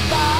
goodbye.